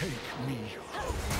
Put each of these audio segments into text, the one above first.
Take me home.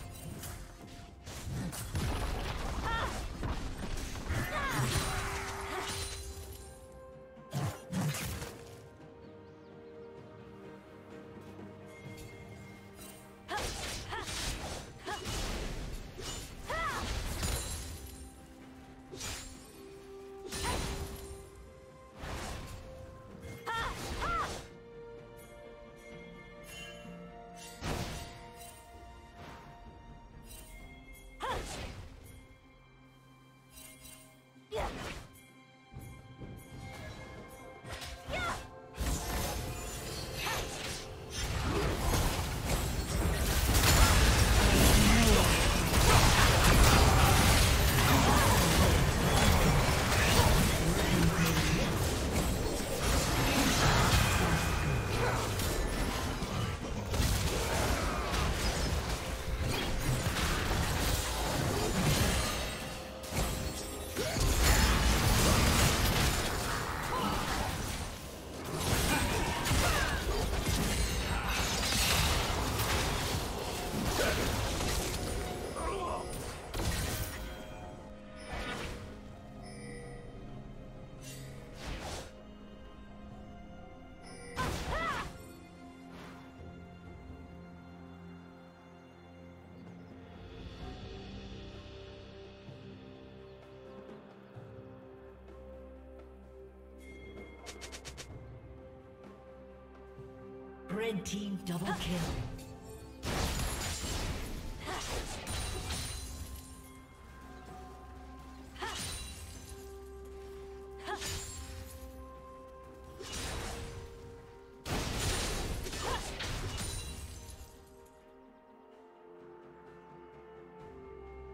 Red team double kill.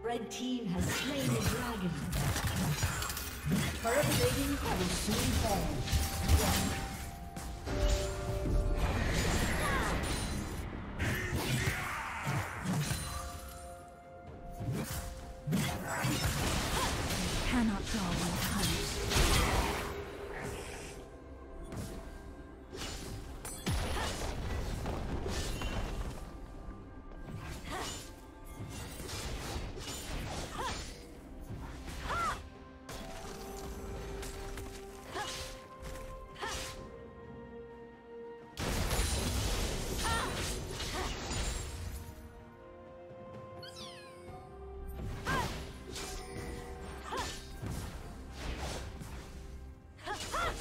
Red team has slain the dragon. Turret plating will soon fall.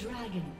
Dragon.